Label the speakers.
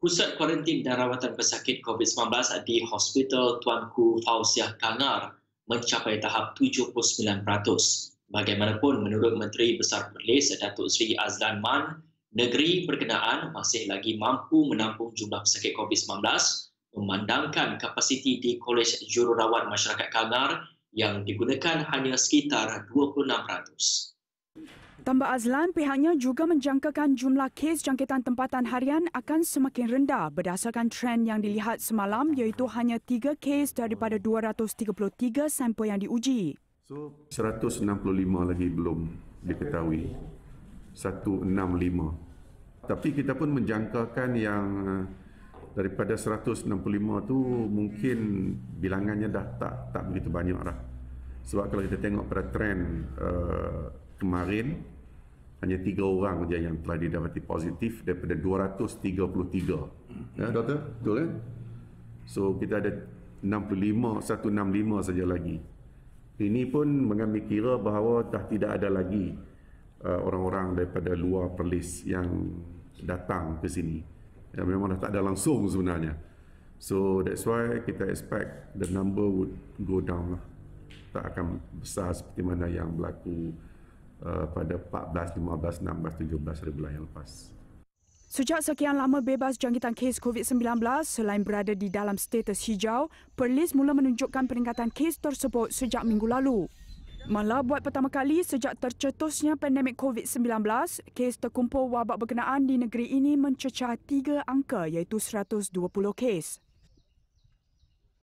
Speaker 1: Pusat Kuarantin dan Rawatan Pesakit COVID-19 di Hospital Tuanku Fauziah Kangar mencapai tahap 79%. Bagaimanapun, menurut Menteri Besar Perlis Datuk Seri Azlan Man, negeri berkenaan masih lagi mampu menampung jumlah pesakit COVID-19 memandangkan kapasiti di Kolej Jururawat Masyarakat Kangar yang digunakan hanya sekitar 26%.
Speaker 2: Tambah Azlan, pihaknya juga menjangkakan jumlah kes jangkitan tempatan harian akan semakin rendah berdasarkan trend yang dilihat semalam iaitu hanya 3 kes daripada 233 sampel yang diuji.
Speaker 3: So, 165 lagi belum diketahui. 165. Tapi kita pun menjangkakan yang eh, daripada 165 tu mungkin bilangannya dah tak tak begitu banyak dah. Sebab kalau kita tengok pada trend uh, kemarin hanya tiga orang saja yang telah didapati positif daripada 233. Ya, doktor? Betul kan? So, kita ada 65, 165 saja lagi. Ini pun mengambil kira bahawa dah tidak ada lagi uh, orang-orang daripada luar perlis yang datang ke sini. Yang memang dah tak ada langsung sebenarnya. So, that's why kita expect the number would go down lah. Tak akan besar seperti mana yang berlaku uh, pada 14, 15, 16, 17 hari yang lepas.
Speaker 2: Sejak sekian lama bebas jangkitan kes COVID-19 selain berada di dalam status hijau, Perlis mula menunjukkan peningkatan kes tersebut sejak minggu lalu. Malah buat pertama kali sejak tercetusnya pandemik COVID-19, kes terkumpul wabak berkenaan di negeri ini mencecah tiga angka iaitu 120 kes.